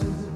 Jesus.